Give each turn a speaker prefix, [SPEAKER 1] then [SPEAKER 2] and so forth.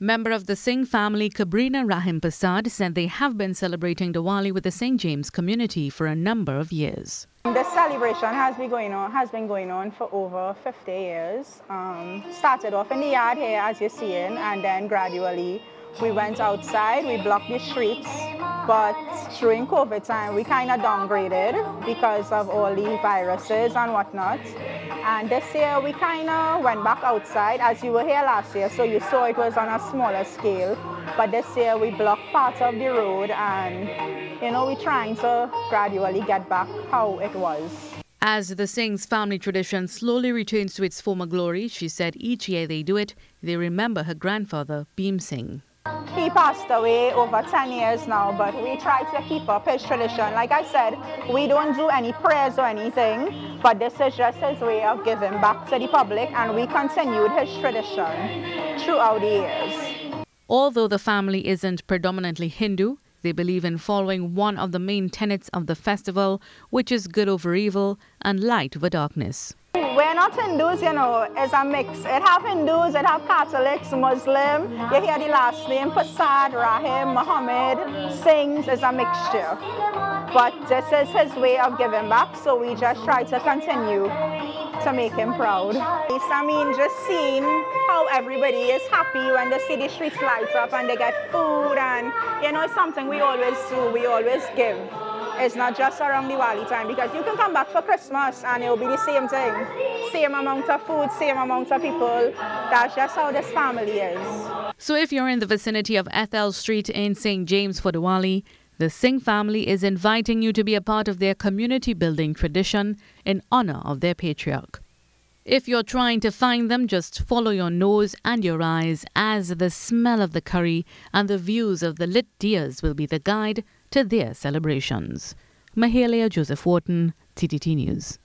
[SPEAKER 1] Member of the Singh family, Kabrina Rahim Prasad, said they have been celebrating Diwali with the St. James community for a number of years.
[SPEAKER 2] The celebration has been going on has been going on for over 50 years. Um, started off in the yard here, as you're seeing, and then gradually we went outside, we blocked the streets, but during COVID time, we kind of downgraded because of all the viruses and whatnot. And this year, we kind of went back outside, as you were here last year, so you saw it was on a smaller scale. But this year, we blocked part of the road, and you know, we're trying to gradually get back how it was.
[SPEAKER 1] As the Singh's family tradition slowly returns to its former glory, she said each year they do it, they remember her grandfather, Bheem Singh.
[SPEAKER 2] He passed away over 10 years now, but we try to keep up his tradition. Like I said, we don't do any prayers or anything, but this is just his way of giving back to the public, and we continued his tradition throughout the years.
[SPEAKER 1] Although the family isn't predominantly Hindu, they believe in following one of the main tenets of the festival, which is good over evil and light over darkness.
[SPEAKER 2] We're not Hindus, you know, it's a mix. It have Hindus, it have Catholics, Muslim. You hear the last name, Prasad, Rahim, Muhammad, Singhs is a mixture. But this is his way of giving back, so we just try to continue to make him proud. I mean, just seeing how everybody is happy when they see the streets light up and they get food and, you know, it's something we always do, we always give. It's not just around Diwali time because you can come back for Christmas and it'll be the same thing. Same amount of food, same amount of people. That's just how this family is.
[SPEAKER 1] So if you're in the vicinity of Ethel Street in St. James for Diwali, the Singh family is inviting you to be a part of their community building tradition in honor of their patriarch. If you're trying to find them, just follow your nose and your eyes as the smell of the curry and the views of the lit deyas will be the guide to their celebrations. Mahalia Joseph Wharton, TTT News.